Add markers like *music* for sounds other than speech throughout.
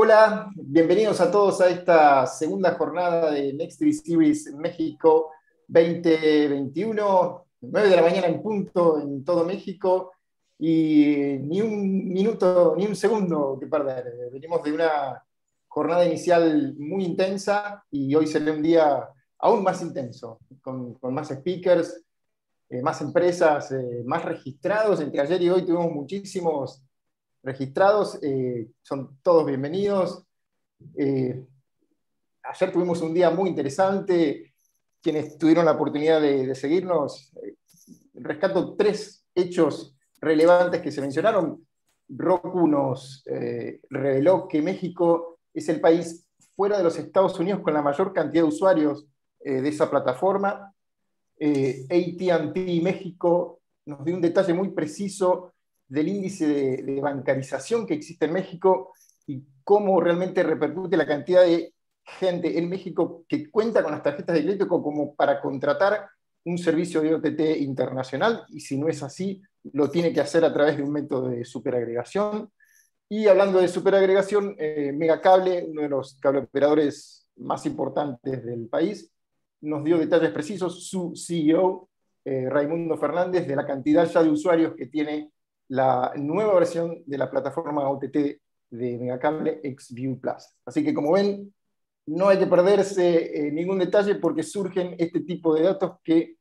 Hola, bienvenidos a todos a esta segunda jornada de Next Series México 2021, 9 de la mañana en punto en todo México y ni un minuto, ni un segundo que perder. Venimos de una jornada inicial muy intensa y hoy será un día aún más intenso, con, más speakers, eh, más empresas, eh, más registrados. Entre ayer y hoy tuvimos muchísimos registrados, eh, son todos bienvenidos. Eh, ayer tuvimos un día muy interesante, quienes tuvieron la oportunidad de, seguirnos, eh, rescato tres hechos relevantes que se mencionaron. Roku nos reveló que México es el país fuera de los Estados Unidos con la mayor cantidad de usuarios de esa plataforma. ATT México nos dio un detalle muy preciso del índice de, bancarización que existe en México y cómo realmente repercute la cantidad de gente en México que cuenta con las tarjetas de crédito como para contratar un servicio de OTT internacional y si no es así, lo tiene que hacer a través de un método de superagregación. Y hablando de superagregación, eh, Megacable, uno de los cableoperadores más importantes del país, nos dio detalles precisos, su CEO, eh, Raimundo Fernández, de la cantidad ya de usuarios que tiene la nueva versión de la plataforma OTT de Megacable XView Plus. Así que como ven, no hay que perderse eh, ningún detalle porque surgen este tipo de datos que,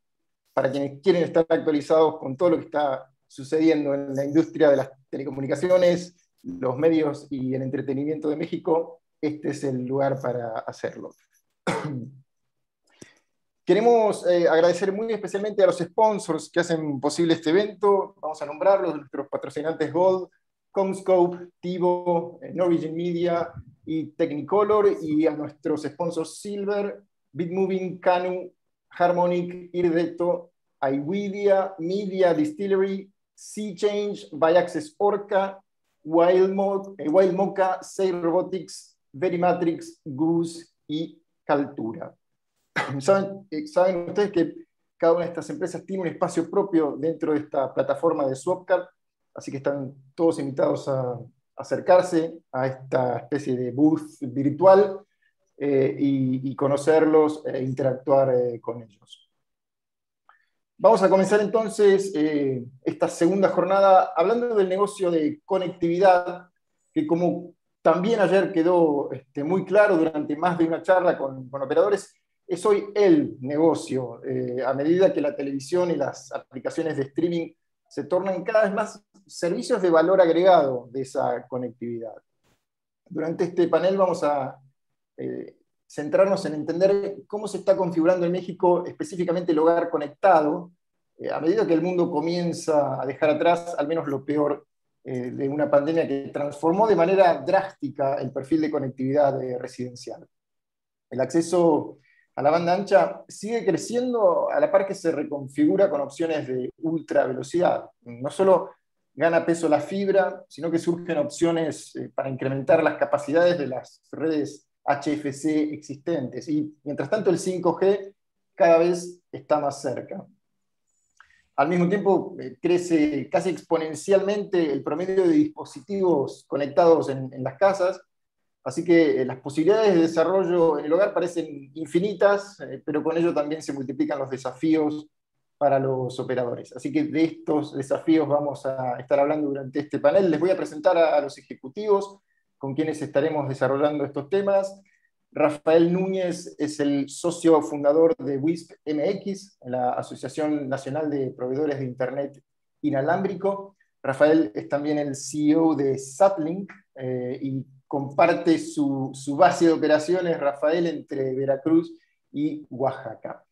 para quienes quieren estar actualizados con todo lo que está sucediendo en la industria de las telecomunicaciones, los medios y el entretenimiento de México, este es el lugar para hacerlo. Queremos eh, agradecer muy especialmente a los sponsors que hacen posible este evento. Vamos a nombrarlos, nuestros patrocinantes Gold, Comscope, Tivo, eh, Norwegian Media y Technicolor, y a nuestros sponsors Silver, Bitmoving, Canu, Harmonic, Irdeto, iWidia, Media Distillery, Sea Change, Byaccess Orca, eh, Wild Mocha, Say Robotics, Verimatrix, Goose y Caltura. *coughs* Eh, ¿Saben, ustedes que cada una de estas empresas tiene un espacio propio dentro de esta plataforma de Swapcard? Así que están todos invitados a acercarse a esta especie de booth virtual eh, y, conocerlos e interactuar eh, con ellos. Vamos a comenzar entonces esta segunda jornada hablando del negocio de conectividad, que como también ayer quedó este, muy claro durante más de una charla con, con operadores, es hoy el negocio. Eh, a medida que la televisión y las aplicaciones de streaming se tornan cada vez más servicios de valor agregado de esa conectividad. Durante este panel vamos a eh, centrarnos en entender cómo se está configurando en México específicamente el hogar conectado, eh, a medida que el mundo comienza a dejar atrás al menos lo peor de una pandemia que transformó de manera drástica el perfil de conectividad residencial. El acceso a la banda ancha sigue creciendo a la par que se reconfigura con opciones de ultra velocidad. No solo gana peso la fibra, sino que surgen opciones eh, para incrementar las capacidades de las redes HFC existentes. Y mientras tanto el 5G cada vez está más cerca. Al mismo tiempo, eh, crece casi exponencialmente el promedio de dispositivos conectados en, en las casas, Así que eh, las posibilidades de desarrollo en el hogar parecen infinitas, eh, pero con ello también se multiplican los desafíos para los operadores. Así que de estos desafíos vamos a estar hablando durante este panel. Les voy a presentar a, los ejecutivos con quienes estaremos desarrollando estos temas. Rafael Núñez es el socio fundador de WISP MX, la Asociación Nacional de Proveedores de Internet Inalámbrico. Rafael es también el CEO de Satlink eh, y comparte su, base de operaciones, Rafael, entre Veracruz y Oaxaca.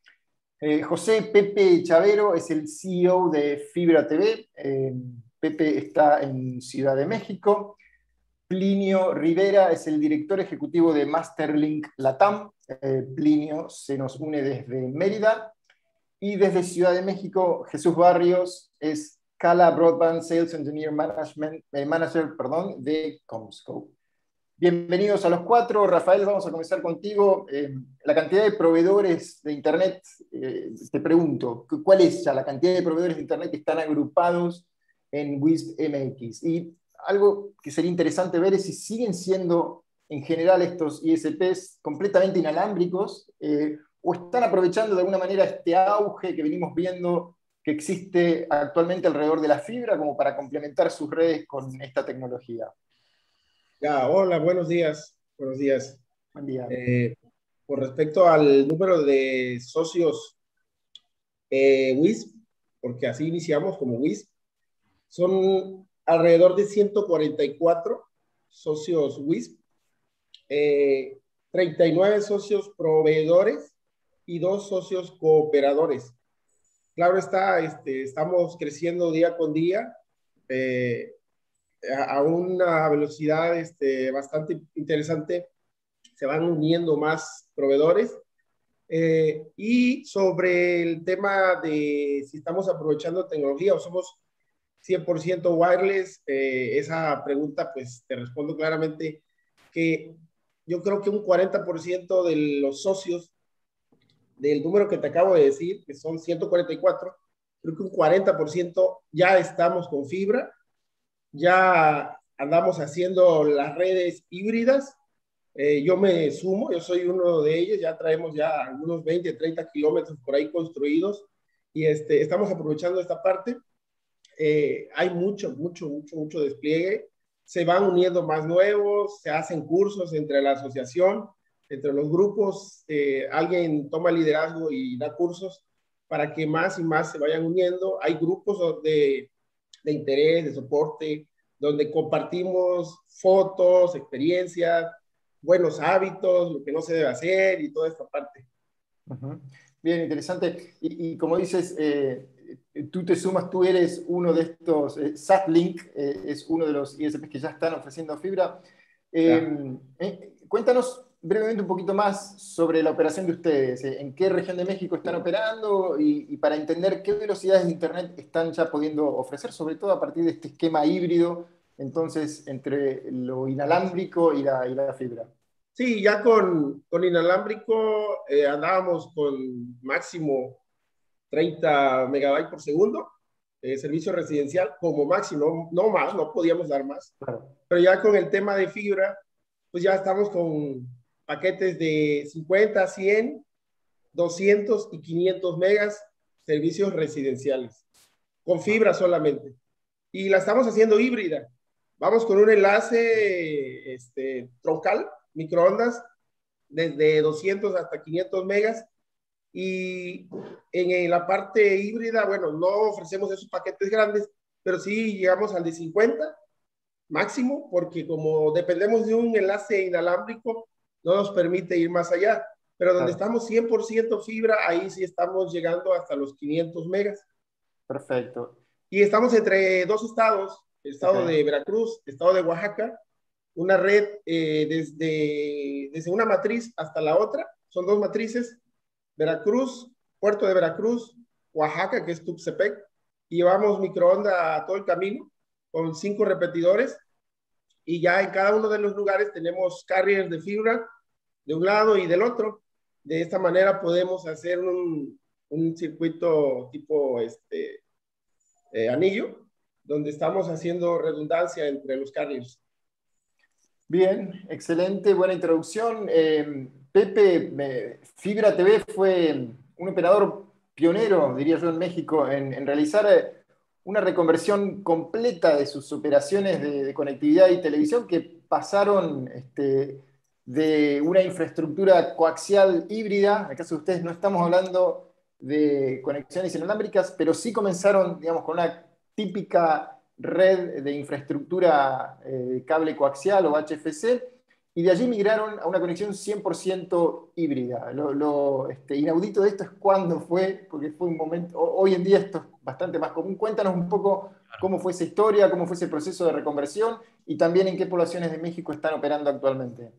Eh, José Pepe Chavero es el CEO de Fibra TV. Eh, Pepe está en Ciudad de México. Plinio Rivera es el director ejecutivo de Masterlink Latam. Eh, Plinio se nos une desde Mérida. Y desde Ciudad de México, Jesús Barrios es Cala Broadband Sales Engineer Management, Manager perdón, de Comscope. Bienvenidos a los cuatro. Rafael, vamos a comenzar contigo. Eh, la cantidad de proveedores de Internet, eh, te pregunto, ¿cuál es ya la cantidad de proveedores de Internet que están agrupados en WISP MX? Y algo que sería interesante ver es si siguen siendo en general estos ISPs completamente inalámbricos eh, o están aprovechando de alguna manera este auge que venimos viendo que existe actualmente alrededor de la fibra como para complementar sus redes con esta tecnología? Ya, hola, buenos días. Buenos días. Buen día. Eh, por respecto al número de socios eh, WISP, porque así iniciamos como WISP, son alrededor de 144 socios WISP, 39 socios proveedores y dos socios cooperadores. Claro está, este, estamos creciendo día con día eh, a, una velocidad este, bastante interesante. Se van uniendo más proveedores. Eh, y sobre el tema de si estamos aprovechando tecnología o somos 100% wireless, eh, esa pregunta pues te respondo claramente que yo creo que un 40% de los socios del número que te acabo de decir, que son 144, creo que un 40% ya estamos con fibra, ya andamos haciendo las redes híbridas. Eh, yo me sumo, yo soy uno de ellos, ya traemos ya algunos 20, 30 kilómetros por ahí construidos y este, estamos aprovechando esta parte. Eh, hay mucho, mucho, mucho, mucho despliegue. Se van uniendo más nuevos, se hacen cursos entre la asociación entre los grupos, eh, alguien toma liderazgo y da cursos para que más y más se vayan uniendo. Hay grupos de, de interés, de soporte, donde compartimos fotos, experiencias, buenos hábitos, lo que no se debe hacer y toda esta parte. Bien, interesante. Y, como dices, eh, tú te sumas, tú eres uno de estos, eh, SatLink es uno de los ISPs que ya están ofreciendo fibra. cuéntanos brevemente un poquito más sobre la operación de ustedes, eh, en qué región de México están operando y, para entender qué velocidades de Internet están ya pudiendo ofrecer, sobre todo a partir de este esquema híbrido, entonces, entre lo inalámbrico y la, y la fibra. Sí, ya con, con inalámbrico eh, andábamos con máximo 30 megabytes por segundo, eh, servicio residencial como máximo, no más, no podíamos dar más. Pero ya con el tema de fibra, pues ya estamos con paquetes de 50, 100, 200 y 500 megas, servicios residenciales, con fibra solamente. Y la estamos haciendo híbrida. Vamos con un enlace este, troncal, microondas, desde 200 hasta 500 megas. Y en, la parte híbrida, bueno, no ofrecemos esos paquetes grandes, pero sí llegamos al de 50 máximo, porque como dependemos de un enlace inalámbrico, no nos permite ir más allá. Pero donde estamos 100% fibra, ahí sí estamos llegando hasta los 500 megas. Perfecto. Y estamos entre dos estados, el estado de Veracruz, el estado de Oaxaca, una red eh, desde, desde una matriz hasta la otra, son dos matrices, Veracruz, Puerto de Veracruz, Oaxaca, que es Tuxtepec, y llevamos microonda a todo el camino con cinco repetidores y ya en cada uno de los lugares tenemos carriers de fibra de un lado y del otro. De esta manera podemos hacer un, un circuito tipo este, eh, anillo, donde estamos haciendo redundancia entre los carriers. Bien, excelente, buena introducción. Eh, Pepe, Fibra TV fue un operador pionero, diría yo, en México, en, realizar eh, una reconversión completa de sus operaciones de, conectividad y televisión que pasaron este, de una infraestructura coaxial híbrida, en el caso de ustedes no estamos hablando de conexiones inalámbricas, pero sí comenzaron, digamos, con una típica red de infraestructura eh, cable coaxial o HFC, y de allí migraron a una conexión 100% híbrida. Lo, este, inaudito de esto es cuándo fue, porque fue un momento, hoy en día esto es bastante más común. Cuéntanos un poco cómo fue esa historia, cómo fue ese proceso de reconversión y también en qué poblaciones de México están operando actualmente.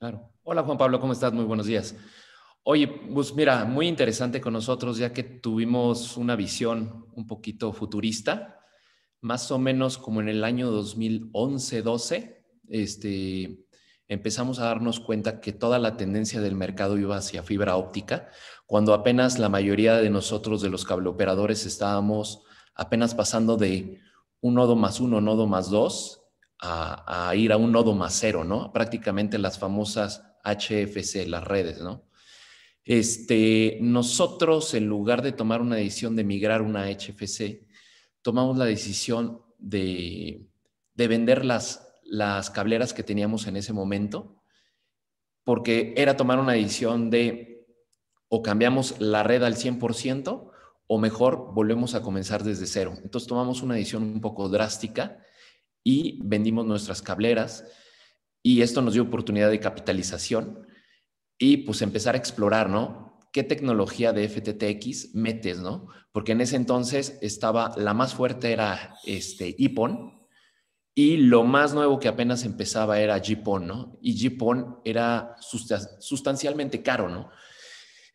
Claro. Hola Juan Pablo, ¿cómo estás? Muy buenos días. Oye, pues mira, muy interesante con nosotros ya que tuvimos una visión un poquito futurista, más o menos como en el año 2011-12, este, empezamos a darnos cuenta que toda la tendencia del mercado iba hacia fibra óptica, cuando apenas la mayoría de nosotros, de los cableoperadores, estábamos apenas pasando de un nodo más uno, nodo más dos, a, ir a un nodo más cero, ¿no? Prácticamente las famosas HFC, las redes, ¿no? Este, nosotros, en lugar de tomar una decisión de migrar una HFC, tomamos la decisión de, de vender las, las cableras que teníamos en ese momento, porque era tomar una decisión de o cambiamos la red al 100% o mejor volvemos a comenzar desde cero. Entonces tomamos una decisión un poco drástica y vendimos nuestras cableras y esto nos dio oportunidad de capitalización y pues empezar a explorar, ¿no? ¿Qué tecnología de FTTX metes, ¿no? Porque en ese entonces estaba, la más fuerte era este IPON y lo más nuevo que apenas empezaba era GPON, ¿no? Y GPON era sustancialmente caro, ¿no?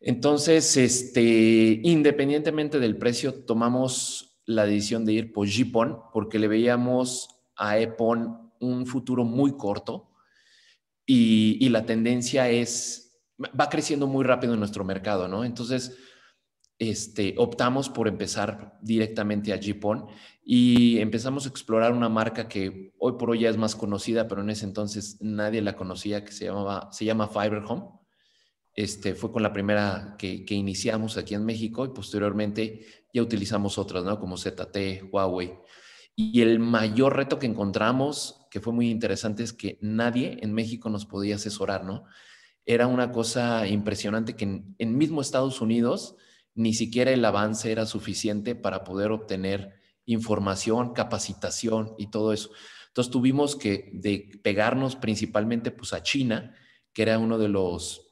Entonces, este, independientemente del precio, tomamos la decisión de ir por GPON porque le veíamos a EPON un futuro muy corto y, la tendencia es va creciendo muy rápido en nuestro mercado, ¿no? Entonces, este, optamos por empezar directamente a Gpon y empezamos a explorar una marca que hoy por hoy ya es más conocida, pero en ese entonces nadie la conocía, que se, llamaba, se llama Fiber Home. Este, fue con la primera que, que iniciamos aquí en México y posteriormente ya utilizamos otras, ¿no? Como ZT, Huawei. Y el mayor reto que encontramos, que fue muy interesante, es que nadie en México nos podía asesorar, ¿no? era una cosa impresionante que en, mismo Estados Unidos ni siquiera el avance era suficiente para poder obtener información, capacitación y todo eso. Entonces tuvimos que pegarnos principalmente pues a China, que era uno de los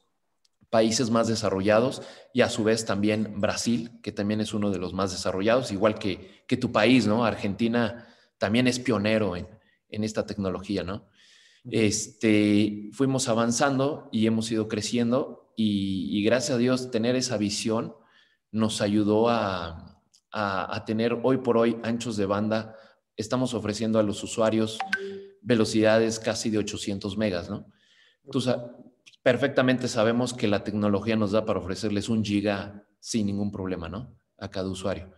países más desarrollados, y a su vez también Brasil, que también es uno de los más desarrollados, igual que, que tu país, ¿no? Argentina también es pionero en, en esta tecnología, ¿no? este, fuimos avanzando y hemos ido creciendo y, gracias a Dios tener esa visión nos ayudó a, a, tener hoy por hoy anchos de banda. Estamos ofreciendo a los usuarios velocidades casi de 800 megas, ¿no? Tú perfectamente sabemos que la tecnología nos da para ofrecerles un giga sin ningún problema, ¿no? A cada usuario.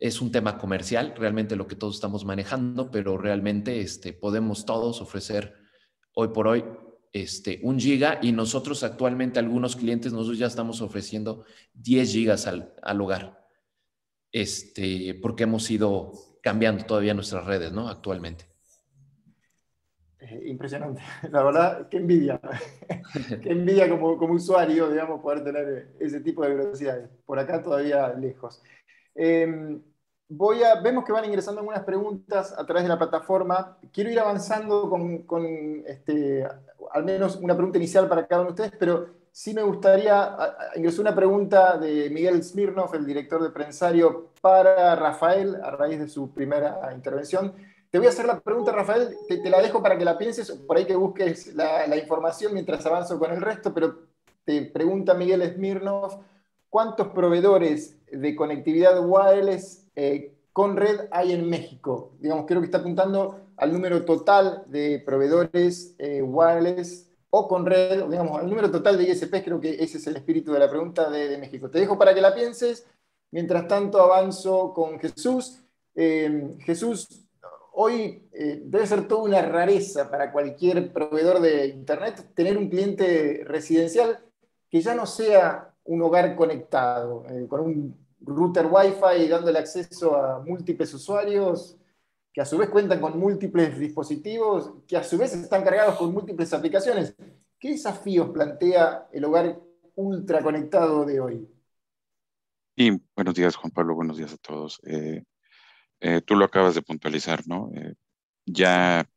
Es un tema comercial, realmente lo que todos estamos manejando, pero realmente este, podemos todos ofrecer hoy por hoy este, un giga y nosotros actualmente algunos clientes, nosotros ya estamos ofreciendo 10 gigas al, al hogar, este, porque hemos ido cambiando todavía nuestras redes, ¿no? Actualmente. Impresionante, *laughs* la verdad, qué envidia, *laughs* qué envidia como, como usuario, digamos, poder tener ese tipo de velocidades. Por acá todavía lejos. Eh, voy a, vemos que van ingresando algunas preguntas a través de la plataforma. Quiero ir avanzando con, con este, al menos una pregunta inicial para cada uno de ustedes, pero sí me gustaría, ingresó una pregunta de Miguel Smirnov, el director de Prensario, para Rafael, a raíz de su primera intervención. Te voy a hacer la pregunta, Rafael, te, la dejo para que la pienses, por ahí que busques la, información mientras avanzo con el resto, pero te pregunta Miguel Smirnov, ¿cuántos proveedores de conectividad wireless eh, con red hay en México. Digamos, creo que está apuntando al número total de proveedores eh, wireless o con red, digamos, al número total de ISP, creo que ese es el espíritu de la pregunta de, México. Te dejo para que la pienses. Mientras tanto, avanzo con Jesús. Eh, Jesús, hoy debe ser toda una rareza para cualquier proveedor de Internet tener un cliente residencial que ya no sea un hogar conectado, con un router Wi-Fi dándole acceso a múltiples usuarios que a su vez cuentan con múltiples dispositivos, que a su vez están cargados con múltiples aplicaciones. ¿Qué desafíos plantea el hogar ultra conectado de hoy? Y buenos días, Juan Pablo, buenos días a todos. Eh, eh, tú lo acabas de puntualizar, ¿no? Eh, ya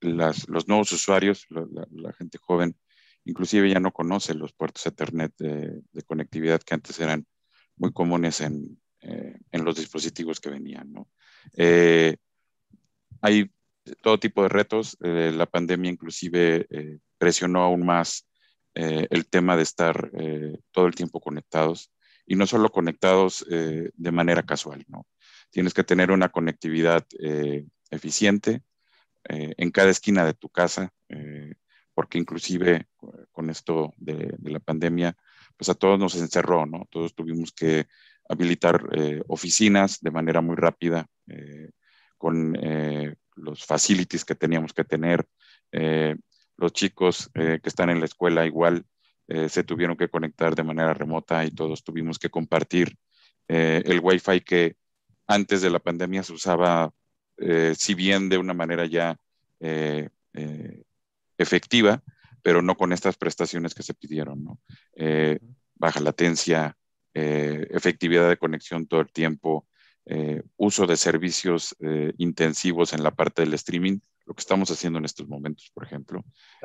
los nuevos usuarios, la, gente joven, inclusive ya no conoce los puertos Ethernet de, de conectividad que antes eran muy comunes en, eh, los dispositivos que venían. ¿no? Eh, hay todo tipo de retos. Eh, la pandemia inclusive presionó aún más el tema de estar todo el tiempo conectados y no solo conectados de manera casual. ¿no? Tienes que tener una conectividad eficiente en cada esquina de tu casa, porque inclusive con esto de, de la pandemia, pues a todos nos encerró, ¿no? Todos tuvimos que habilitar eh, oficinas de manera muy rápida, eh, con eh, los facilities que teníamos que tener. Eh, los chicos que están en la escuela igual se tuvieron que conectar de manera remota y todos tuvimos que compartir el Wi-Fi que antes de la pandemia se usaba, si bien de una manera ya efectiva, pero no con estas prestaciones que se pidieron, ¿no? baja latencia, efectividad de conexión todo el tiempo, eh, uso de servicios eh, intensivos en la parte del streaming, lo que estamos haciendo en estos momentos, por ejemplo,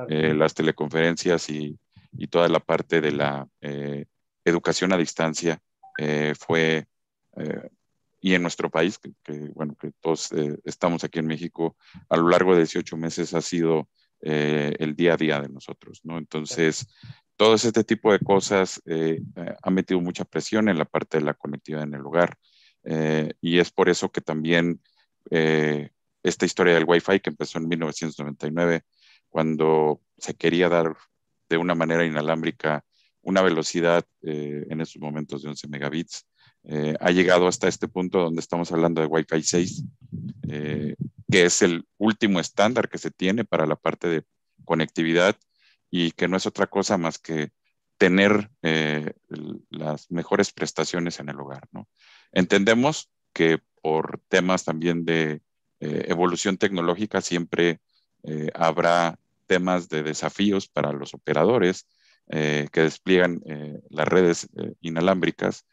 eh, las teleconferencias y, y, toda la parte de la educación a distancia fue, y en nuestro país, que, bueno, que todos estamos aquí en México, a lo largo de 18 meses ha sido el día a día de nosotros, ¿no? Entonces, todo este tipo de cosas ha metido mucha presión en la parte de la conectividad en el hogar. Eh, y es por eso que también eh, esta historia del Wi-Fi que empezó en 1999, cuando se quería dar de una manera inalámbrica una velocidad eh, en esos momentos de 11 megabits, ha llegado hasta este punto donde estamos hablando de Wi-Fi 6, que es el último estándar que se tiene para la parte de conectividad y que no es otra cosa más que tener las mejores prestaciones en el hogar. Entendemos que por temas también de eh, evolución tecnológica siempre eh, habrá temas de desafíos para los operadores eh, que despliegan las redes inalámbricas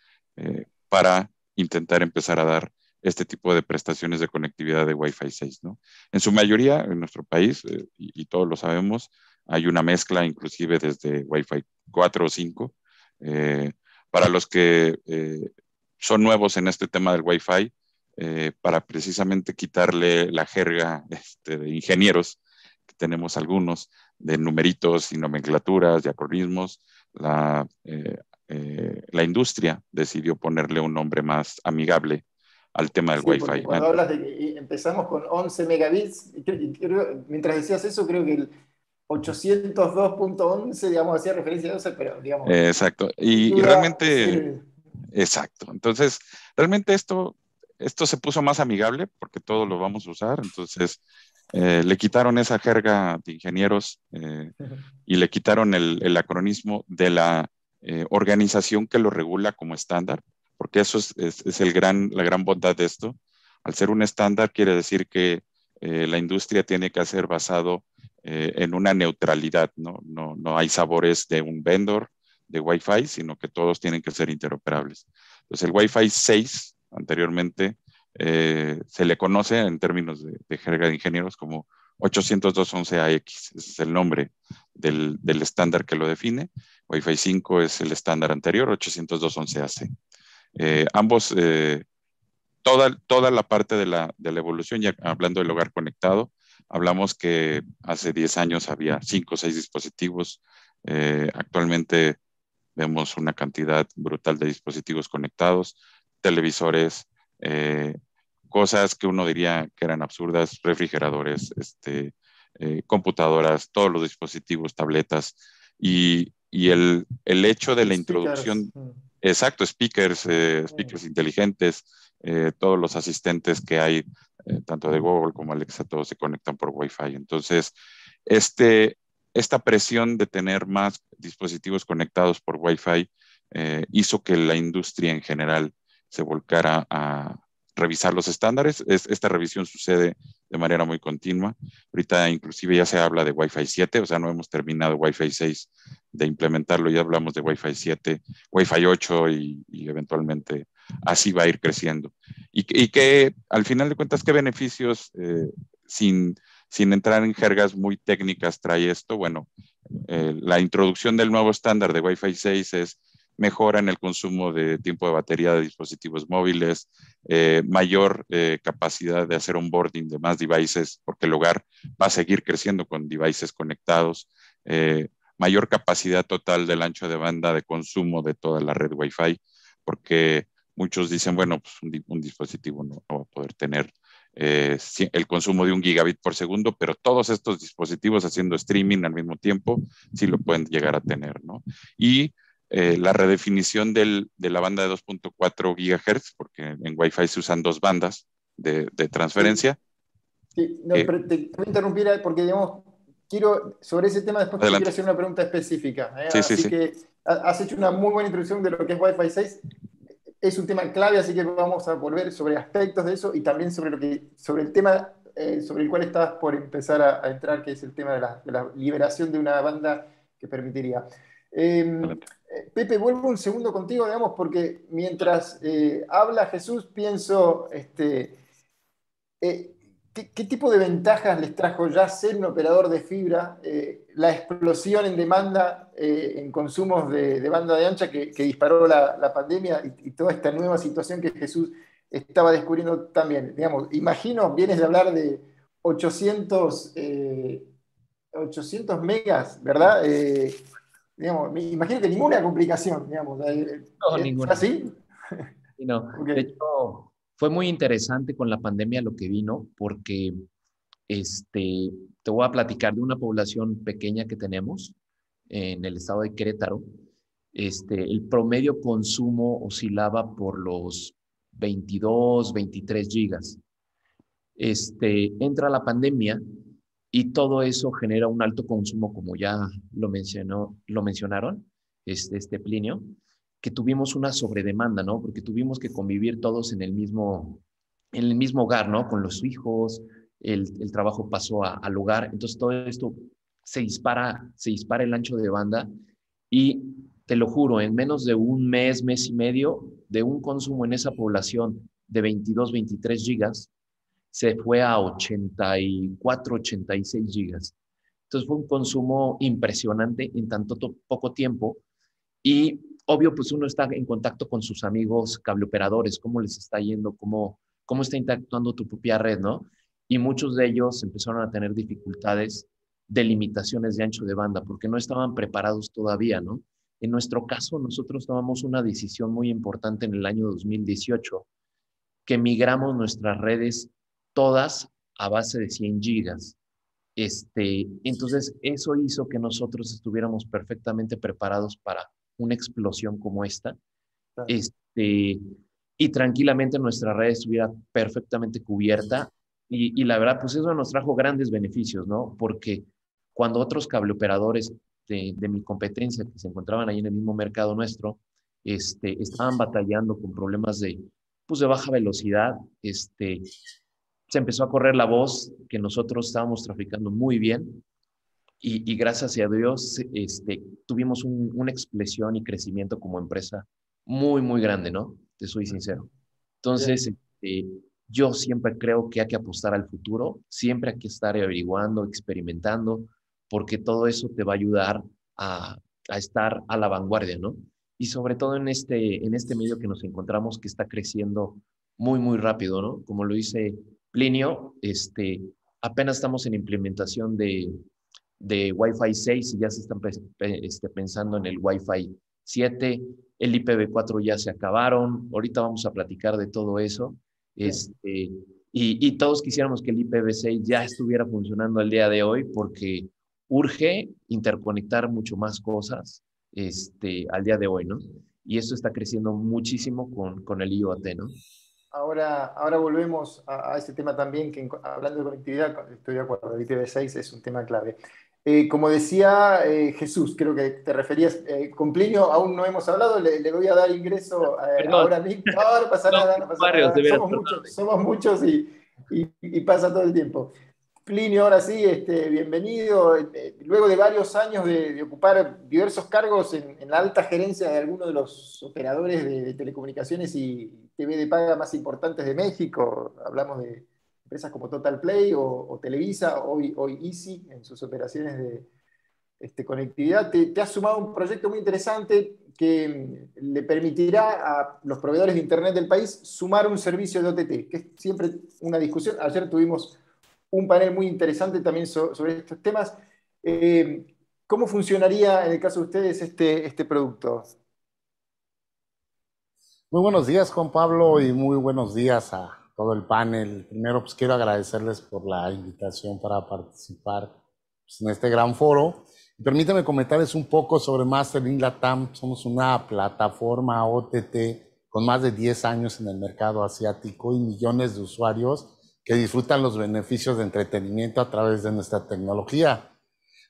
para intentar empezar a dar este tipo de prestaciones de conectividad de Wi-Fi 6. ¿no? En su mayoría, en nuestro país, y, y, todos lo sabemos, hay una mezcla inclusive desde Wi-Fi 4 o 5. para los que son nuevos en este tema del Wi-Fi eh, para precisamente quitarle la jerga este, de ingenieros, que tenemos algunos, de numeritos y nomenclaturas, de acronismos. La, eh, eh, la industria decidió ponerle un nombre más amigable al tema del Wi-Fi. Cuando hablas de empezamos con 11 megabits, mientras decías eso, creo que el 802.11, digamos, hacía referencia a eso, pero digamos... Exacto, y, realmente... Exacto. Entonces, realmente esto, esto se puso más amigable porque todo lo vamos a usar. Entonces, eh, le quitaron esa jerga de ingenieros eh, y le quitaron el, acronismo de la eh, organización que lo regula como estándar, porque eso es, el gran, la gran bondad de esto. Al ser un estándar quiere decir que la industria tiene que ser basado en una neutralidad, ¿no? ¿no? No hay sabores de un vendor, de Wi-Fi, sino que todos tienen que ser interoperables. Entonces, el Wi-Fi 6 anteriormente eh, se le conoce en términos de, jerga de ingenieros como 802.11ax, ese es el nombre del, estándar que lo define. Wi-Fi 5 es el estándar anterior, 802.11ac. Eh, ambos, eh, toda, toda la parte de la, evolución, ya hablando del hogar conectado, hablamos que hace 10 años había 5 o 6 dispositivos. actualmente vemos una cantidad brutal de dispositivos conectados, televisores, eh, cosas que uno diría que eran absurdas, refrigeradores, este, eh, computadoras, todos los dispositivos, tabletas, y, el, hecho de la introducción, mm. exacto, speakers, eh, mm. speakers inteligentes, todos los asistentes que hay, tanto de Google como Alexa, todos se conectan por Wi-Fi. Entonces, este, esta presión de tener más dispositivos conectados por Wi-Fi eh, hizo que la industria en general se volcara a revisar los estándares. esta revisión sucede de manera muy continua. Ahorita inclusive ya se habla de Wi-Fi 7, o sea, no hemos terminado Wi-Fi 6 de implementarlo, ya hablamos de Wi-Fi 7, Wi-Fi 8 y, eventualmente así va a ir creciendo. Y, que al final de cuentas, ¿qué beneficios eh, sin sin entrar en jergas muy técnicas, trae esto. Bueno, eh, la introducción del nuevo estándar de Wi-Fi 6 es mejora en el consumo de tiempo de batería de dispositivos móviles, eh, mayor eh, capacidad de hacer onboarding de más devices, porque el hogar va a seguir creciendo con devices conectados, mayor capacidad total del ancho de banda de consumo de toda la red Wi-Fi, porque muchos dicen, bueno, pues un, dispositivo no, va a poder tener eh, el consumo de un gigabit por segundo, pero todos estos dispositivos haciendo streaming al mismo tiempo sí lo pueden llegar a tener, ¿no? Y eh, la redefinición del, de la banda de 2.4 gigahertz, porque en Wi-Fi se usan dos bandas de, de transferencia, Sí, no, eh, te, voy a interrumpir porque, digamos, quiero, sobre ese tema después quiero hacer una pregunta específica. ¿eh? así que has hecho una muy buena introducción de lo que es Wi-Fi 6. Es un tema clave, así que vamos a volver sobre aspectos de eso y también sobre, lo que, sobre el tema eh, sobre el cual estás por empezar a, entrar, que es el tema de la, liberación de una banda que permitiría. Eh, Pepe, vuelvo un segundo contigo, digamos, porque mientras eh, habla Jesús, pienso, este, ¿qué, tipo de ventajas les trajo ya ser un operador de fibra, la explosión en demanda en consumos de, banda de ancha que, disparó la, pandemia y, y, toda esta nueva situación que Jesús estaba descubriendo también. Digamos, imagino, vienes de hablar de 800, 800 eh, megas, ¿verdad? Eh, digamos, imagino que ninguna complicación, digamos. Eh, no, ninguna. ¿Así? *laughs* No. *laughs* De hecho, fue muy interesante con la pandemia lo que vino, porque este, te voy a platicar de una población pequeña que tenemos en el estado de Querétaro. Este, el promedio consumo oscilaba por los 22, 23 gigas. Este, entra la pandemia y todo eso genera un alto consumo, como ya lo, mencionaron, este, este Plinio, que tuvimos una sobredemanda, ¿no? Porque tuvimos que convivir todos en el mismo, en el mismo hogar, ¿no? Con los hijos, el, el trabajo pasó al hogar, entonces todo esto se dispara, se dispara el ancho de banda y te lo juro, en menos de un mes, mes y medio, de un consumo en esa población de 22, 23 gigas, se fue a 84, 86 gigas. Entonces fue un consumo impresionante en tanto poco tiempo y obvio, pues uno está en contacto con sus amigos cableoperadores, cómo les está yendo, cómo, cómo está interactuando tu propia red, ¿no? Y muchos de ellos empezaron a tener dificultades de limitaciones de ancho de banda porque no estaban preparados todavía, ¿no? En nuestro caso, nosotros tomamos una decisión muy importante en el año 2018, que migramos nuestras redes todas a base de 100 gigas. Este, entonces, eso hizo que nosotros estuviéramos perfectamente preparados para una explosión como esta. Este, y tranquilamente nuestra red estuviera perfectamente cubierta. Y, y, la verdad, pues eso nos trajo grandes beneficios, ¿no? Porque cuando otros cableoperadores de, mi competencia que se encontraban ahí en el mismo mercado nuestro, este, estaban batallando con problemas de, pues, de baja velocidad. Este, se empezó a correr la voz que nosotros estábamos traficando muy bien y, gracias a Dios este, tuvimos una explosión y crecimiento como empresa muy, muy grande, ¿no? Te soy sincero. Entonces, este, yo siempre creo que hay que apostar al futuro, siempre hay que estar averiguando, experimentando, porque todo eso te va a ayudar a, estar a la vanguardia, ¿no? Y sobre todo en este, en este medio que nos encontramos que está creciendo muy, muy rápido, ¿no? Como lo dice Plinio, este, apenas estamos en implementación de, de Wi-Fi 6 y ya se están este, pensando en el Wi-Fi 7, el IPv4 ya se acabaron, ahorita vamos a platicar de todo eso, este, y, y, todos quisiéramos que el IPv6 ya estuviera funcionando el día de hoy porque urge interconectar mucho más cosas este, al día de hoy, ¿no? Y eso está creciendo muchísimo con, con el IoT, ¿no? Ahora, ahora volvemos a, ese tema también, que hablando de conectividad, estoy de acuerdo, el IPv6 es un tema clave. Eh, como decía eh, Jesús, creo que te referías, eh, con Plinio aún no hemos hablado, le, voy a dar ingreso ahora mismo. No, no pasa nada, no pasa nada. Somos muchos, somos muchos y, y, y, pasa todo el tiempo. Plinio, ahora sí, este, bienvenido. Eh, luego de varios años de, ocupar diversos cargos en, la alta gerencia de algunos de los operadores de, telecomunicaciones y TV de paga más importantes de México, hablamos de empresas como Total Play o, Televisa, hoy, Easy en sus operaciones de este, conectividad, te, te has sumado un proyecto muy interesante que le permitirá a los proveedores de Internet del país sumar un servicio de OTT, que es siempre una discusión. Ayer tuvimos un panel muy interesante también sobre estos temas. Eh, ¿Cómo funcionaría en el caso de ustedes este, este producto? Muy buenos días, Juan Pablo, y muy buenos días a todo el panel. Primero, pues quiero agradecerles por la invitación para participar pues, en este gran foro. Permítame comentarles un poco sobre Masterlink Latam. Somos una plataforma OTT con más de 10 años en el mercado asiático y millones de usuarios que disfrutan los beneficios de entretenimiento a través de nuestra tecnología.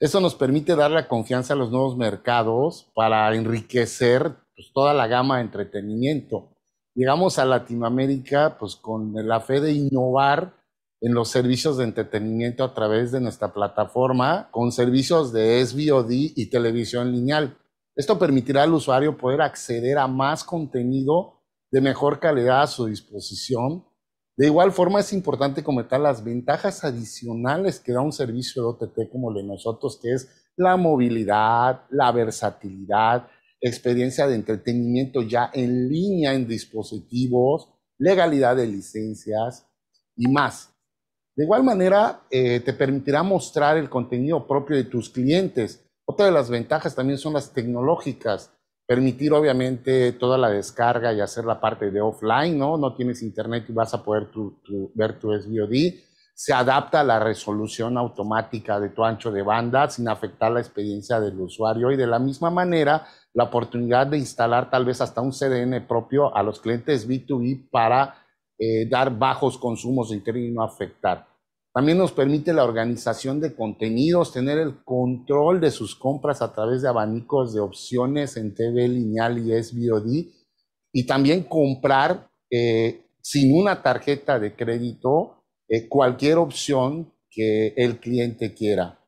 Eso nos permite dar la confianza a los nuevos mercados para enriquecer pues, toda la gama de entretenimiento. Llegamos a Latinoamérica pues, con la fe de innovar en los servicios de entretenimiento a través de nuestra plataforma con servicios de SVOD y televisión lineal. Esto permitirá al usuario poder acceder a más contenido de mejor calidad a su disposición de igual forma, es importante comentar las ventajas adicionales que da un servicio de OTT como el de nosotros, que es la movilidad, la versatilidad, experiencia de entretenimiento ya en línea en dispositivos, legalidad de licencias y más. De igual manera, eh, te permitirá mostrar el contenido propio de tus clientes. Otra de las ventajas también son las tecnológicas permitir obviamente toda la descarga y hacer la parte de offline, ¿no? No tienes internet y vas a poder ver tu SVOD. Se adapta a la resolución automática de tu ancho de banda sin afectar la experiencia del usuario y de la misma manera la oportunidad de instalar tal vez hasta un CDN propio a los clientes B2B para eh, dar bajos consumos de internet y no afectar. También nos permite la organización de contenidos, tener el control de sus compras a través de abanicos de opciones en TV lineal y SVOD y también comprar eh, sin una tarjeta de crédito eh, cualquier opción que el cliente quiera.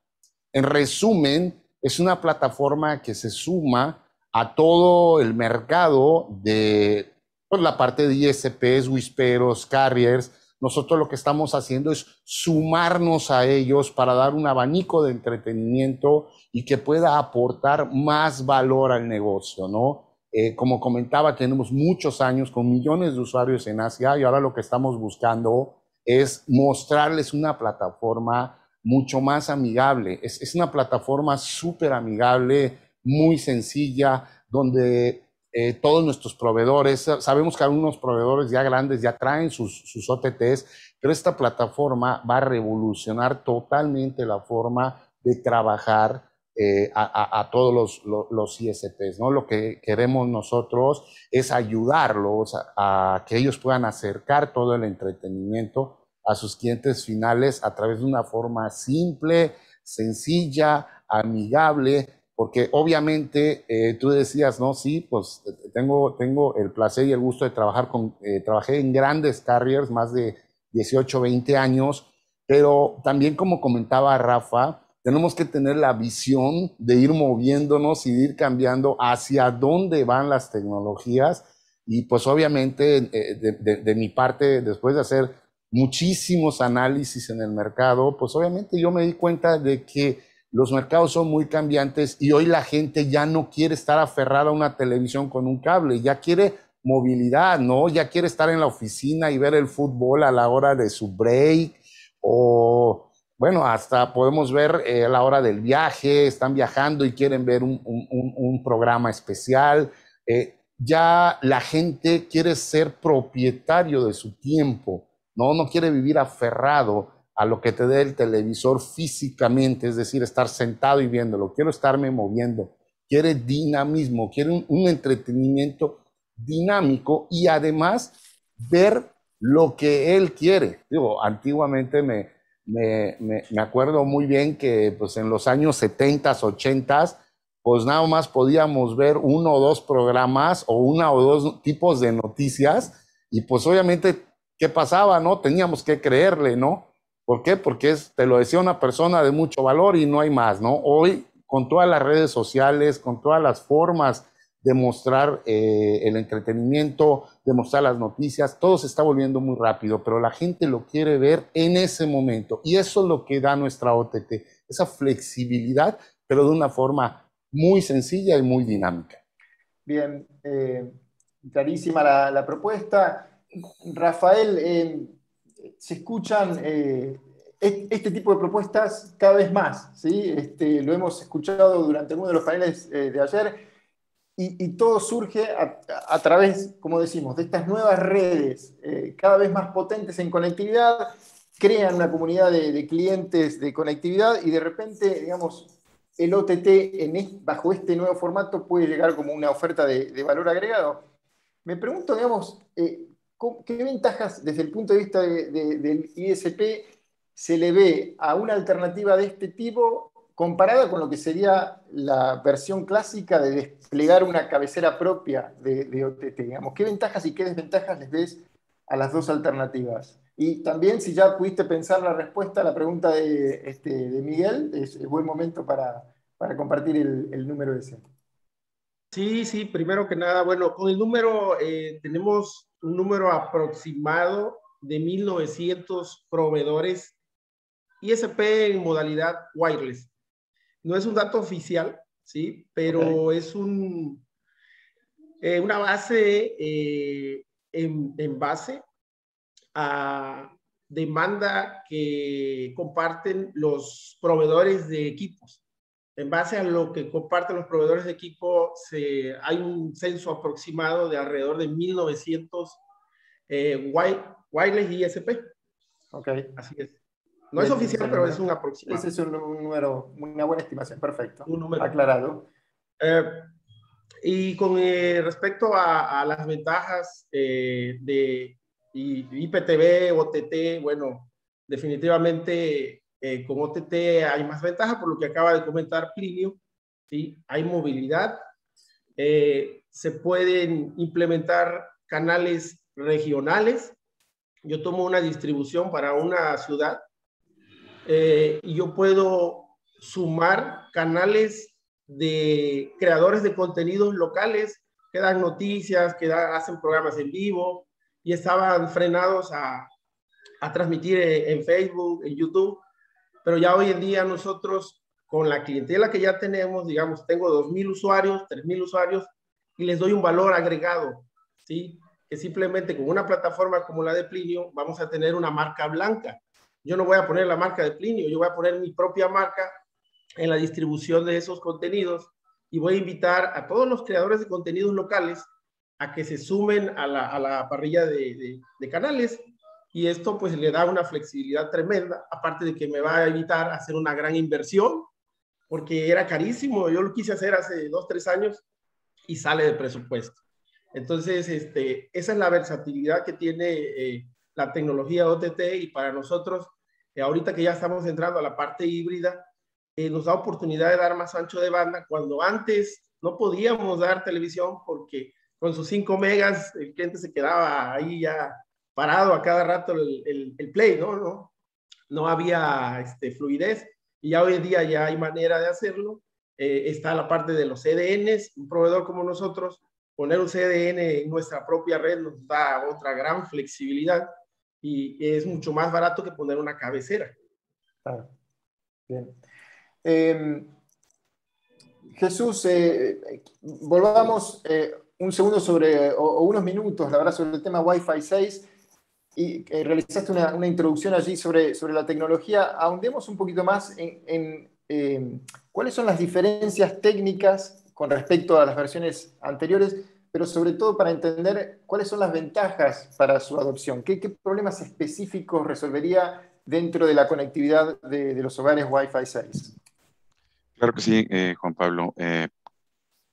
En resumen, es una plataforma que se suma a todo el mercado de pues, la parte de ISPs, whisperos, carriers, nosotros lo que estamos haciendo es sumarnos a ellos para dar un abanico de entretenimiento y que pueda aportar más valor al negocio, ¿no? Eh, como comentaba, tenemos muchos años con millones de usuarios en Asia y ahora lo que estamos buscando es mostrarles una plataforma mucho más amigable. Es, es una plataforma súper amigable, muy sencilla, donde eh, todos nuestros proveedores, sabemos que algunos proveedores ya grandes ya traen sus, sus OTTs, pero esta plataforma va a revolucionar totalmente la forma de trabajar eh, a, todos los, los, los, ISPs, ¿no? Lo que queremos nosotros es ayudarlos a, a, que ellos puedan acercar todo el entretenimiento a sus clientes finales a través de una forma simple, sencilla, amigable, porque obviamente eh, tú decías, no, sí, pues tengo, tengo el placer y el gusto de trabajar con, eh, trabajé en grandes carriers, más de 18, 20 años, pero también como comentaba Rafa, tenemos que tener la visión de ir moviéndonos y de ir cambiando hacia dónde van las tecnologías. Y pues obviamente eh, de, de, de mi parte, después de hacer muchísimos análisis en el mercado, pues obviamente yo me di cuenta de que los mercados son muy cambiantes y hoy la gente ya no quiere estar aferrada a una televisión con un cable, ya quiere movilidad, ¿no? Ya quiere estar en la oficina y ver el fútbol a la hora de su break o, bueno, hasta podemos ver eh, a la hora del viaje, están viajando y quieren ver un programa especial. Eh, ya la gente quiere ser propietario de su tiempo, ¿no? No quiere vivir aferrado a lo que te dé el televisor físicamente, es decir, estar sentado y viéndolo. Quiero estarme moviendo. Quiere dinamismo, quiere un, entretenimiento dinámico y además ver lo que él quiere. Digo, antiguamente me, me, me, me, acuerdo muy bien que pues en los años 70, 80, pues nada más podíamos ver uno o dos programas o una o dos tipos de noticias y pues obviamente, ¿qué pasaba? ¿No? Teníamos que creerle, ¿no? ¿Por qué? Porque te lo decía una persona de mucho valor y no hay más, ¿no? Hoy, con todas las redes sociales, con todas las formas de mostrar eh, el entretenimiento, de mostrar las noticias, todo se está volviendo muy rápido, pero la gente lo quiere ver en ese momento. Y eso es lo que da nuestra OTT, esa flexibilidad, pero de una forma muy sencilla y muy dinámica. Bien, eh, clarísima la, la, propuesta. Rafael, eh, se escuchan eh, este tipo de propuestas cada vez más, ¿sí? Este, lo hemos escuchado durante uno de los paneles eh, de ayer, y, todo surge a, través, como decimos, de estas nuevas redes eh, cada vez más potentes en conectividad, crean una comunidad de, clientes de conectividad y de repente, digamos, el OTT en, bajo este nuevo formato puede llegar como una oferta de, de valor agregado. Me pregunto, digamos, eh, ¿qué ventajas desde el punto de vista del ISP se le ve a una alternativa de este tipo comparada con lo que sería la versión clásica de desplegar una cabecera propia de, OTT? Digamos, ¿Qué ventajas y qué desventajas les ves a las dos alternativas? Y también, si ya pudiste pensar la respuesta a la pregunta de, este, Miguel, es, buen momento para, compartir el, el número ese. Sí, sí, primero que nada, bueno, con el número, eh, tenemos un número aproximado de 1.900 proveedores ISP en modalidad wireless. No es un dato oficial, ¿sí? Pero es un, eh, una base eh, en, en base a demanda que comparten los proveedores de equipos en base a lo que comparten los proveedores de equipo, se, hay un censo aproximado de alrededor de 1900 eh, wireless ISP. Ok. Así es. No es oficial, pero es un aproximado. Ese es un, número, una buena estimación, perfecto. Un número. Aclarado. Eh, y con eh, respecto a, las ventajas eh, de IPTV, OTT, bueno, definitivamente eh, con OTT hay más ventaja por lo que acaba de comentar Plinio, ¿sí? Hay movilidad, eh, se pueden implementar canales regionales. Yo tomo una distribución para una ciudad eh, y yo puedo sumar canales de creadores de contenidos locales que dan noticias, que hacen programas en vivo y estaban frenados a, a transmitir en Facebook, en YouTube pero ya hoy en día nosotros con la clientela que ya tenemos, digamos, tengo 2.000 usuarios, 3.000 usuarios y les doy un valor agregado, ¿sí? Que simplemente con una plataforma como la de Plinio vamos a tener una marca blanca. Yo no voy a poner la marca de Plinio, yo voy a poner mi propia marca en la distribución de esos contenidos y voy a invitar a todos los creadores de contenidos locales a que se sumen a la, parrilla de canales y esto pues le da una flexibilidad tremenda, aparte de que me va a evitar hacer una gran inversión, porque era carísimo, yo lo quise hacer hace dos, tres años y sale de presupuesto. Entonces, este, esa es la versatilidad que tiene eh, la tecnología OTT y para nosotros, eh, ahorita que ya estamos entrando a la parte híbrida, eh, nos da oportunidad de dar más ancho de banda cuando antes no podíamos dar televisión porque con sus 5 megas el cliente se quedaba ahí ya parado a cada rato el, el, play, ¿no? ¿no? No había este, fluidez y ya hoy en día ya hay manera de hacerlo. Eh, está la parte de los CDNs, un proveedor como nosotros, poner un CDN en nuestra propia red nos da otra gran flexibilidad y es mucho más barato que poner una cabecera. Claro. Bien. Em, Jesús, eh, volvamos eh, un segundo sobre, o, o, unos minutos, la verdad, sobre el tema Wi-Fi 6 y eh, realizaste una, introducción allí sobre, sobre la tecnología. Ahondemos un poquito más en, eh, cuáles son las diferencias técnicas con respecto a las versiones anteriores, pero sobre todo para entender cuáles son las ventajas para su adopción. ¿Qué, problemas específicos resolvería dentro de la conectividad de, de los hogares Wi-Fi 6? Claro que sí, eh, Juan Pablo.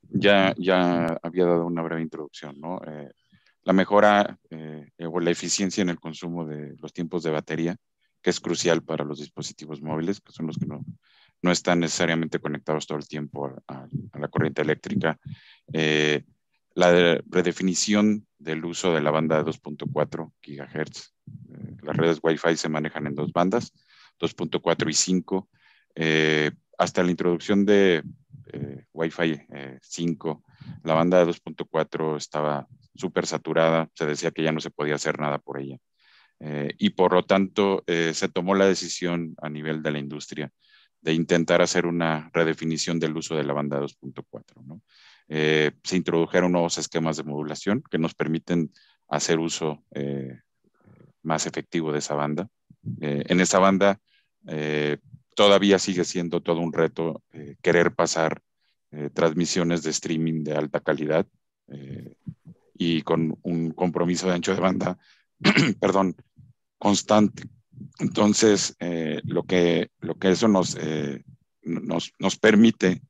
ya, ya había dado una breve introducción, ¿no? La mejora eh, o la eficiencia en el consumo de los tiempos de batería, que es crucial para los dispositivos móviles, que son los que no, no están necesariamente conectados todo el tiempo a, la corriente eléctrica. Eh, la redefinición del uso de la banda de 2.4 GHz. Eh, las redes Wi-Fi se manejan en dos bandas, 2.4 y 5. hasta la introducción de Wi-Fi 5, la banda de 2.4 estaba súper saturada, se decía que ya no se podía hacer nada por ella. Eh, y por lo tanto, eh, se tomó la decisión a nivel de la industria de intentar hacer una redefinición del uso de la banda 2.4. ¿no? Eh, se introdujeron nuevos esquemas de modulación que nos permiten hacer uso más efectivo de esa banda. en esa banda todavía sigue siendo todo un reto querer pasar transmisiones de streaming de alta calidad y con un compromiso de ancho de banda, *clears throat* perdón, constante. Entonces, eh, lo, que, lo que eso nos, eh, nos, nos, permite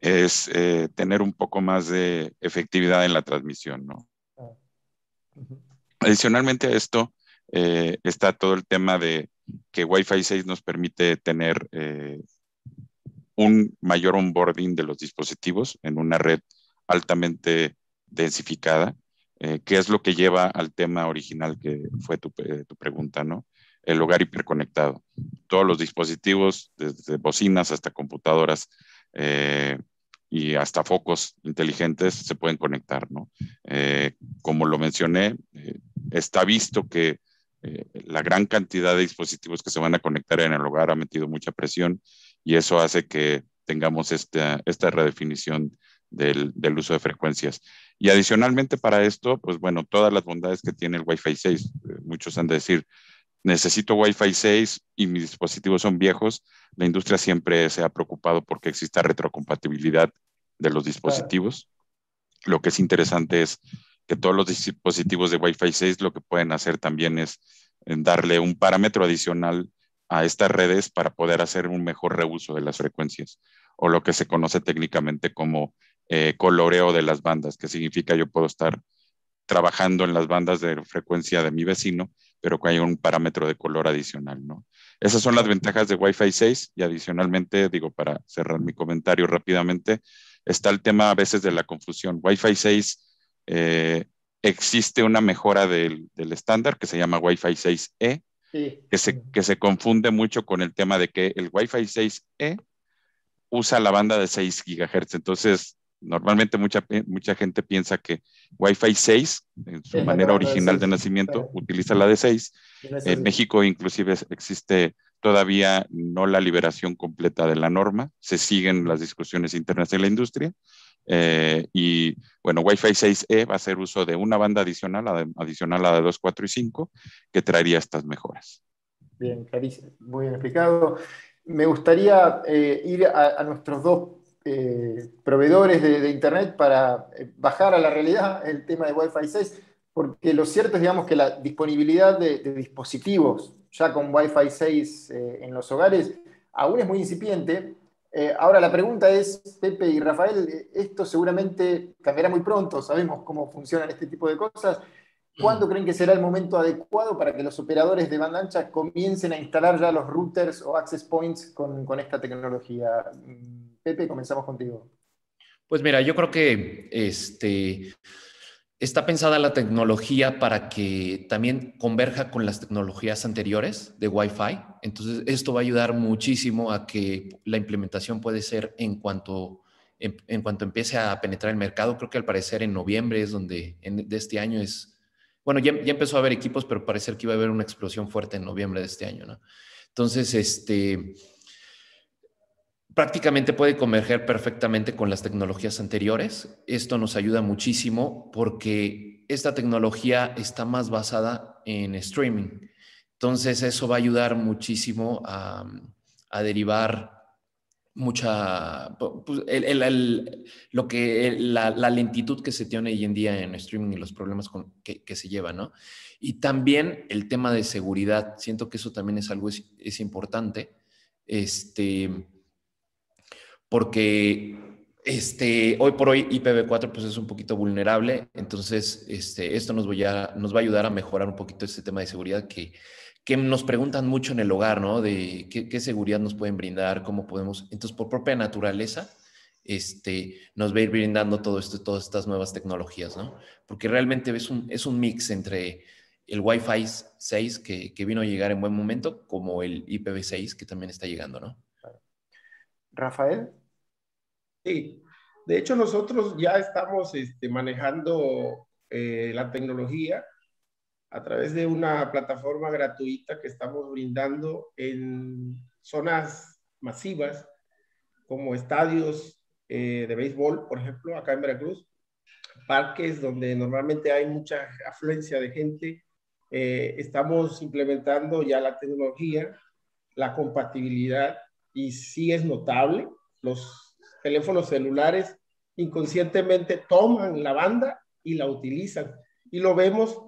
es eh, tener un poco más de efectividad en la transmisión, ¿no? Adicionalmente a esto, está todo el tema de que Wi-Fi 6 nos permite tener un mayor onboarding de los dispositivos en una red altamente densificada, eh, que es lo que lleva al tema original que fue tu, tu pregunta, ¿no? El hogar hiperconectado. Todos los dispositivos, desde bocinas hasta computadoras, y hasta focos inteligentes se pueden conectar, ¿no? como lo mencioné, está visto que eh, la gran cantidad de dispositivos que se van a conectar en el hogar ha metido mucha presión y eso hace que tengamos esta, esta redefinición del, del, uso de frecuencias. Y adicionalmente para esto, pues bueno, todas las bondades que tiene el Wi-Fi 6. Eh, muchos han de decir, necesito Wi-Fi 6 y mis dispositivos son viejos. La industria siempre se ha preocupado porque exista retrocompatibilidad de los dispositivos. Lo que es interesante es que todos los dispositivos de Wi-Fi 6 lo que pueden hacer también es eh, darle un parámetro adicional a estas redes para poder hacer un mejor reuso de las frecuencias o lo que se conoce técnicamente como eh, coloreo de las bandas, que significa yo puedo estar trabajando en las bandas de frecuencia de mi vecino, pero que hay un parámetro de color adicional, ¿no? Esas son las ventajas de Wi-Fi 6 y adicionalmente, digo, para cerrar mi comentario rápidamente, está el tema a veces de la confusión. Wi-Fi 6 eh, existe una mejora del, estándar que se llama Wi-Fi 6E, que, se, que se confunde mucho con el tema de que el Wi-Fi 6E usa la banda de 6 GHz. Entonces, normalmente mucha, mucha gente piensa que Wi-Fi 6, en su manera original de, nacimiento, utiliza la de 6. En México inclusive existe todavía no la liberación completa de la norma, se siguen las discusiones internas de la industria, eh, y bueno, Wi-Fi 6E va a hacer uso de una banda adicional, adicional a la de 2, 4 y 5, que traería estas mejoras. Bien, muy bien explicado. Me gustaría eh, ir a, nuestros dos eh, proveedores de, Internet para bajar a la realidad el tema de Wi-Fi 6, porque lo cierto es digamos, que la disponibilidad de, de dispositivos ya con Wi-Fi 6 en los hogares aún es muy incipiente eh, ahora la pregunta es, Pepe y Rafael, esto seguramente cambiará muy pronto, sabemos cómo funcionan este tipo de cosas. ¿Cuándo creen que será el momento adecuado para que los operadores de banda ancha comiencen a instalar ya los routers o access points con, con esta tecnología? Pepe, comenzamos contigo. Pues mira, yo creo que este, Está pensada la tecnología para que también converja con las tecnologías anteriores de Wi-Fi. Entonces, esto va a ayudar muchísimo a que la implementación puede ser en cuanto, en, cuanto empiece a penetrar el mercado. Creo que al parecer en noviembre es donde de este año es, bueno, ya, ya, empezó a haber equipos, pero parece que iba a haber una explosión fuerte en noviembre de este año, ¿no? Entonces, este, prácticamente puede converger perfectamente con las tecnologías anteriores. Esto nos ayuda muchísimo porque esta tecnología está más basada en streaming. Entonces eso va a ayudar muchísimo a, derivar mucha, pues, lo que, la, lentitud que se tiene hoy en día en streaming y los problemas que, se llevan, ¿no? Y también el tema de seguridad. Siento que eso también es algo es, es importante. Este, porque este, hoy por hoy IPv4 pues es un poquito vulnerable, entonces este, esto nos, va a ayudar a mejorar un poquito este tema de seguridad que, que nos preguntan mucho en el hogar, ¿no? De qué, seguridad nos pueden brindar, cómo podemos, entonces por propia naturaleza, este, nos va a ir brindando todo esto, todas estas nuevas tecnologías, ¿no? Porque realmente es un, es un mix entre el Wi-Fi 6 que, que vino a llegar en buen momento, como el IPv6 que también está llegando, ¿no? Rafael. Sí, de hecho nosotros ya estamos este, manejando eh, la tecnología a través de una plataforma gratuita que estamos brindando en zonas masivas como estadios eh, de béisbol, por ejemplo, acá en Veracruz, parques donde normalmente hay mucha afluencia de gente. Eh, estamos implementando ya la tecnología, la compatibilidad y sí es notable. Los teléfonos celulares inconscientemente toman la banda y la utilizan. Y lo vemos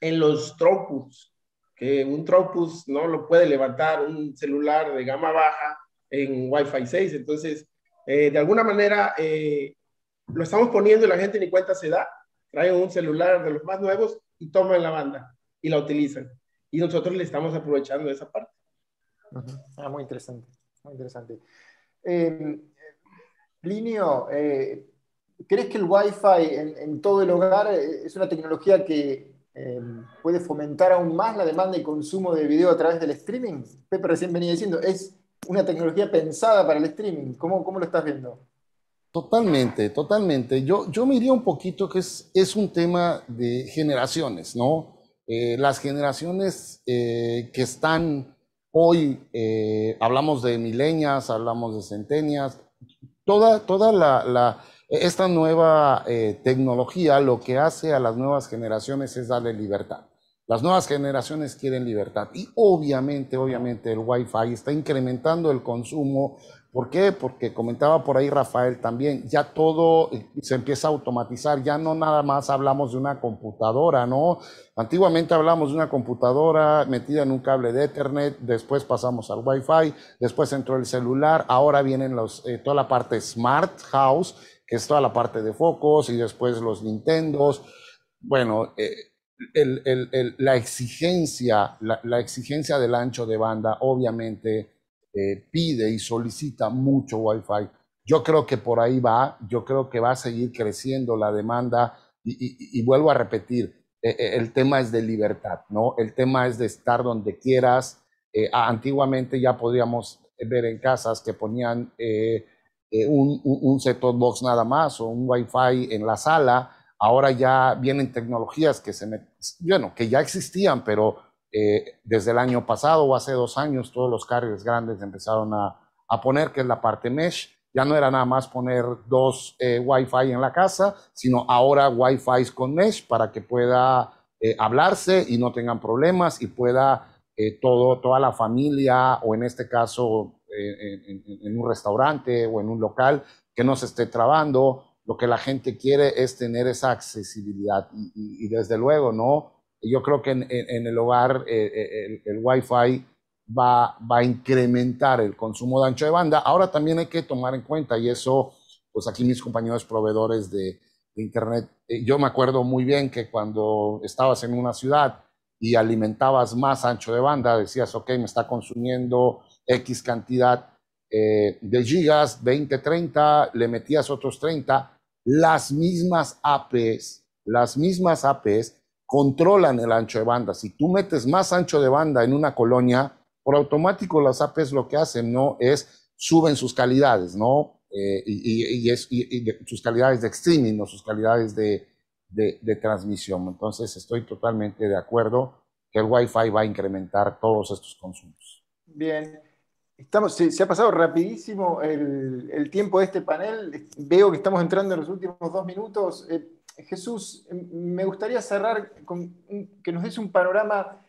en los throughputs, que un throughput no lo puede levantar un celular de gama baja en Wi-Fi 6. Entonces, eh, de alguna manera, eh, lo estamos poniendo y la gente ni cuenta se da. Traen un celular de los más nuevos y toman la banda y la utilizan. Y nosotros le estamos aprovechando esa parte. Ah, muy interesante, muy interesante. Eh, Linio, eh, ¿crees que el Wi-Fi en, todo el hogar eh, es una tecnología que eh, puede fomentar aún más la demanda y consumo de video a través del streaming? Pepe recién venía diciendo, es una tecnología pensada para el streaming. ¿Cómo, cómo lo estás viendo? Totalmente, totalmente. Yo, yo me iría un poquito que es, es un tema de generaciones, ¿no? las generaciones que están hoy, hablamos de milenias, hablamos de centenias, toda, toda la, esta nueva eh, tecnología lo que hace a las nuevas generaciones es darle libertad. Las nuevas generaciones quieren libertad y obviamente, obviamente el Wi-Fi está incrementando el consumo ¿Por qué? Porque comentaba por ahí Rafael también, ya todo eh, se empieza a automatizar, ya no nada más hablamos de una computadora, ¿no? Antiguamente hablamos de una computadora metida en un cable de Ethernet, después pasamos al Wi-Fi, después entró el celular, ahora vienen eh, toda la parte Smart House, que es toda la parte de focos, y después los Nintendos. Bueno, eh, la exigencia, la exigencia del ancho de banda, obviamente, eh, pide y solicita mucho Wi-Fi. Yo creo que por ahí va, yo creo que va a seguir creciendo la demanda y, vuelvo a repetir, eh, eh, el tema es de libertad, ¿no? El tema es de estar donde quieras. antiguamente ya podíamos ver en casas que ponían un, set-top box nada más o un Wi-Fi en la sala. Ahora ya vienen tecnologías que se, bueno, que ya existían, pero eh, desde el año pasado o hace dos años, todos los carriers grandes empezaron a, a, poner, que es la parte mesh. Ya no era nada más poner dos eh, Wi-Fi en la casa, sino ahora Wi-Fi con mesh para que pueda eh, hablarse y no tengan problemas y pueda todo, toda la familia o en este caso en, en, un restaurante o en un local que no se esté trabando. Lo que la gente quiere es tener esa accesibilidad y, y desde luego, ¿no? Yo creo que en, el hogar eh, eh, el, Wi-Fi va, va, a incrementar el consumo de ancho de banda. Ahora también hay que tomar en cuenta, y eso, pues aquí mis compañeros proveedores de, Internet, eh, yo me acuerdo muy bien que cuando estabas en una ciudad y alimentabas más ancho de banda, decías, ok, me está consumiendo X cantidad de gigas, 20, 30, le metías otros 30, las mismas APs, las mismas APs controlan el ancho de banda. Si tú metes más ancho de banda en una colonia, por automático las APs lo que hacen, ¿no? Es suben sus calidades, ¿no? Eh, y, es, sus calidades de streaming, o sus calidades de, transmisión. Entonces estoy totalmente de acuerdo que el Wi-Fi va a incrementar todos estos consumos. Bien. Estamos, se, ha pasado rapidísimo el, el, tiempo de este panel. Veo que estamos entrando en los últimos dos minutos. Eh, Jesús, em, me gustaría cerrar con que nos des un panorama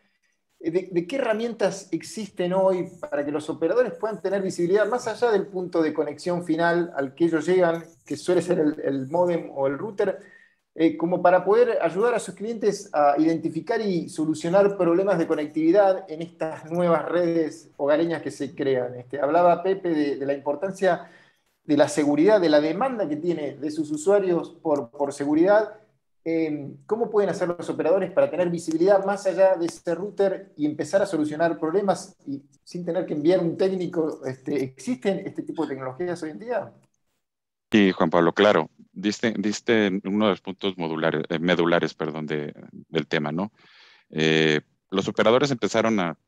de, qué herramientas existen hoy para que los operadores puedan tener visibilidad más allá del punto de conexión final al que ellos llegan, que suele ser el, modem o el router, eh, como para poder ayudar a sus clientes a identificar y solucionar problemas de conectividad en estas nuevas redes hogareñas que se crean. Este, hablaba Pepe de la importancia de la seguridad, de la demanda que tiene de sus usuarios por, por seguridad, eh, ¿cómo pueden hacer los operadores para tener visibilidad más allá de ese router y empezar a solucionar problemas y, sin tener que enviar un técnico? Este, ¿Existen este tipo de tecnologías hoy en día? Sí, Juan Pablo, claro. Diste, diste uno de los puntos eh, medulares perdón, de, del tema, ¿no? Eh, los operadores empezaron a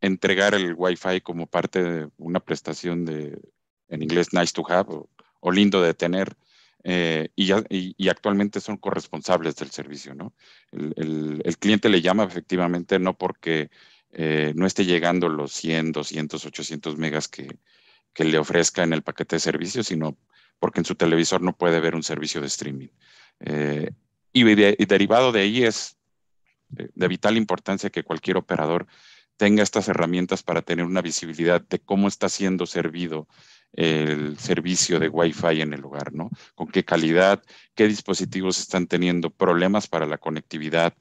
entregar el Wi-Fi como parte de una prestación de en inglés nice to have o, lindo de tener, eh, y, actualmente son corresponsables del servicio, ¿no? El, cliente le llama efectivamente no porque eh, no esté llegando los 100, 200, 800 megas que, le ofrezca en el paquete de servicios, sino porque en su televisor no puede ver un servicio de streaming. Eh, y, derivado de ahí es de vital importancia que cualquier operador tenga estas herramientas para tener una visibilidad de cómo está siendo servido el servicio de Wi-Fi en el hogar, ¿no? Con qué calidad, qué dispositivos están teniendo problemas para la conectividad.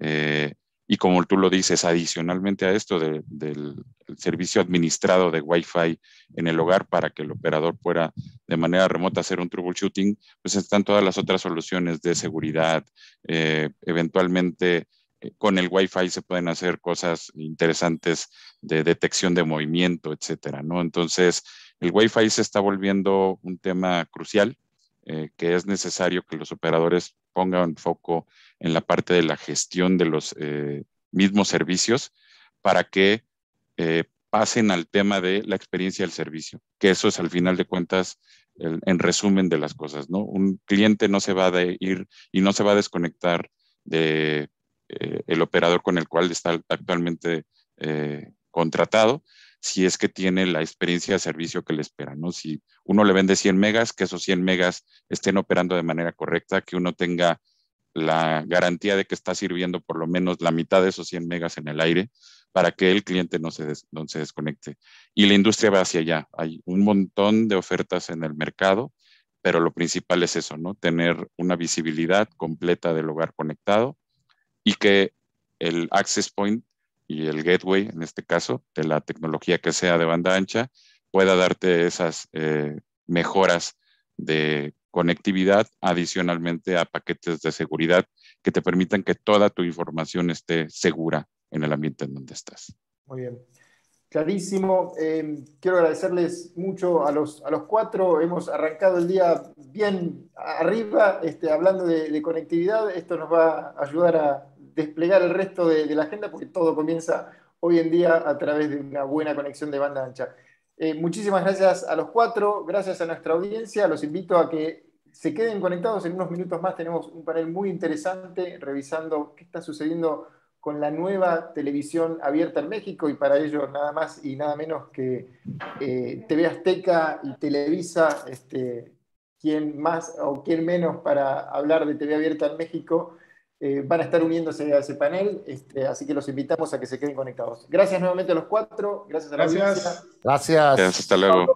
Eh, y como tú lo dices, adicionalmente a esto del servicio administrado de Wi-Fi en el hogar para que el operador pueda de manera remota hacer un troubleshooting, pues están todas las otras soluciones de seguridad. Eh, eventualmente eh, con el Wi-Fi se pueden hacer cosas interesantes de detección de movimiento, etcétera, ¿no? Entonces, el Wi-Fi se está volviendo un tema crucial eh, que es necesario que los operadores pongan foco en la parte de la gestión de los eh, mismos servicios para que eh, pasen al tema de la experiencia del servicio, que eso es al final de cuentas en resumen de las cosas. Un cliente no se va a ir y no se va a desconectar de el operador con el cual está actualmente contratado, si es que tiene la experiencia de servicio que le espera, ¿no? Si uno le vende 100 megas, que esos 100 megas estén operando de manera correcta, que uno tenga la garantía de que está sirviendo por lo menos la mitad de esos 100 megas en el aire para que el cliente no se, no se desconecte. Y la industria va hacia allá. Hay un montón de ofertas en el mercado, pero lo principal es eso, ¿no? Tener una visibilidad completa del hogar conectado y que el access point y el gateway, en este caso, de la tecnología que sea de banda ancha, pueda darte esas eh, mejoras de conectividad adicionalmente a paquetes de seguridad que te permitan que toda tu información esté segura en el ambiente en donde estás. Muy bien. Clarísimo. Eh, quiero agradecerles mucho a los, a los cuatro. Hemos arrancado el día bien arriba, este, hablando de, conectividad. Esto nos va a ayudar a desplegar el resto de, la agenda porque todo comienza hoy en día a través de una buena conexión de banda ancha. Eh, muchísimas gracias a los cuatro, gracias a nuestra audiencia. Los invito a que se queden conectados. En unos minutos más tenemos un panel muy interesante revisando qué está sucediendo con la nueva televisión abierta en México y para ello nada más y nada menos que eh, TV Azteca y Televisa, este, quién más o quién menos para hablar de TV abierta en México eh, van a estar uniéndose a ese panel, este, así que los invitamos a que se queden conectados. Gracias nuevamente a los cuatro, gracias a la Gracias. Gracias. Hasta luego.